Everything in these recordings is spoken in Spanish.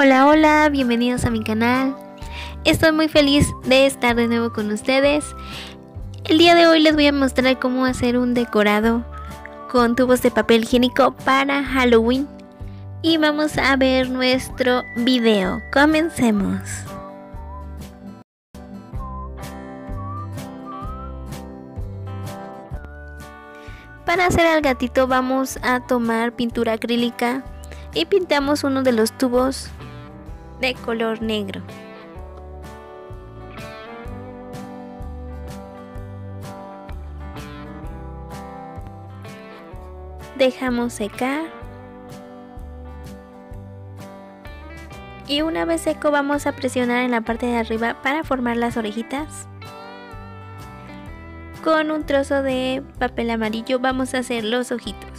Hola, hola, bienvenidos a mi canal. Estoy muy feliz de estar de nuevo con ustedes. El día de hoy les voy a mostrar cómo hacer un decorado con tubos de papel higiénico para Halloween. Y vamos a ver nuestro video. Comencemos. Para hacer al gatito vamos a tomar pintura acrílica y pintamos uno de los tubos de color negro. Dejamos secar. Y una vez seco vamos a presionar en la parte de arriba para formar las orejitas. Con un trozo de papel amarillo vamos a hacer los ojitos.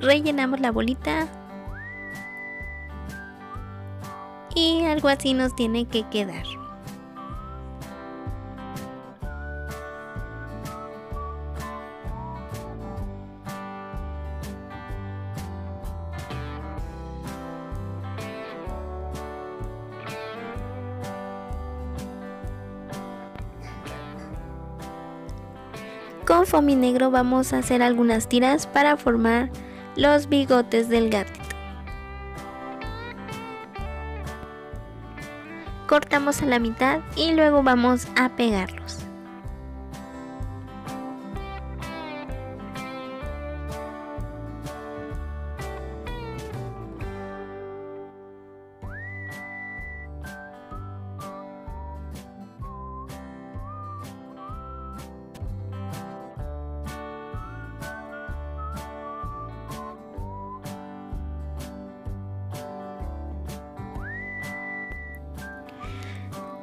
Rellenamos la bolita y algo así nos tiene que quedar. Con foamy negro vamos a hacer algunas tiras para formar los bigotes del gatito. Cortamos a la mitad y luego vamos a pegarlos.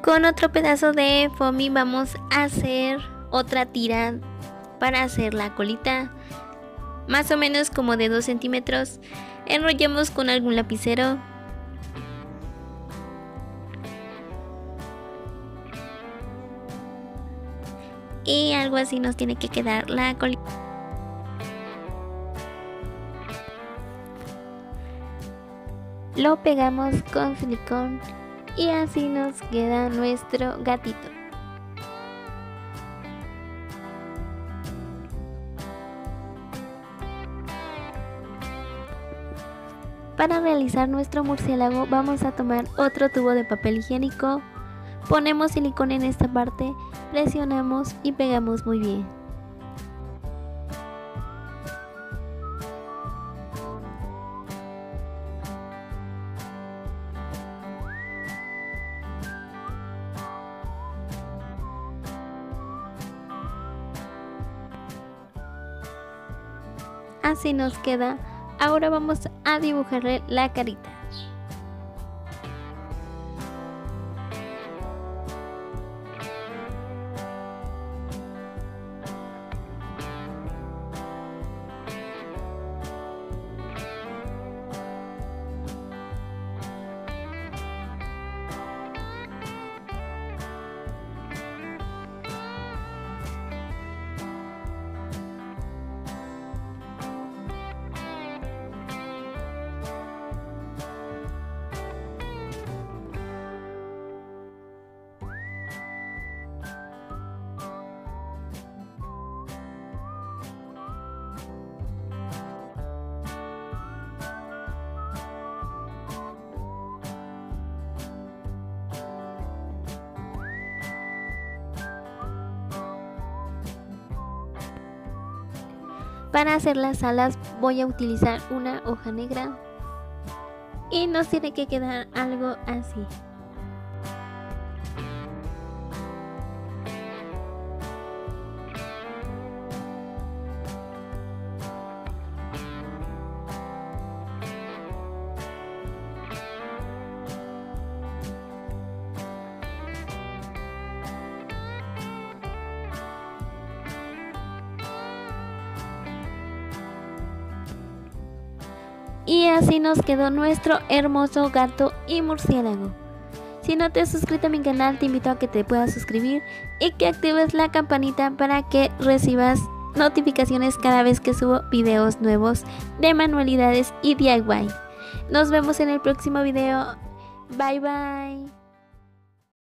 Con otro pedazo de foamy vamos a hacer otra tira para hacer la colita. Más o menos como de 2 centímetros. Enrollemos con algún lapicero. Y algo así nos tiene que quedar la colita. Lo pegamos con silicón y así nos queda nuestro gatito. Para realizar nuestro murciélago vamos a tomar otro tubo de papel higiénico, ponemos silicona en esta parte, presionamos y pegamos muy bien. Así nos queda. Ahora vamos a dibujarle la carita. Para hacer las alas voy a utilizar una hoja negra y nos tiene que quedar algo así. Y así nos quedó nuestro hermoso gato y murciélago. Si no te has suscrito a mi canal, te invito a que te puedas suscribir y que actives la campanita para que recibas notificaciones cada vez que subo videos nuevos de manualidades y DIY. Nos vemos en el próximo video. Bye bye.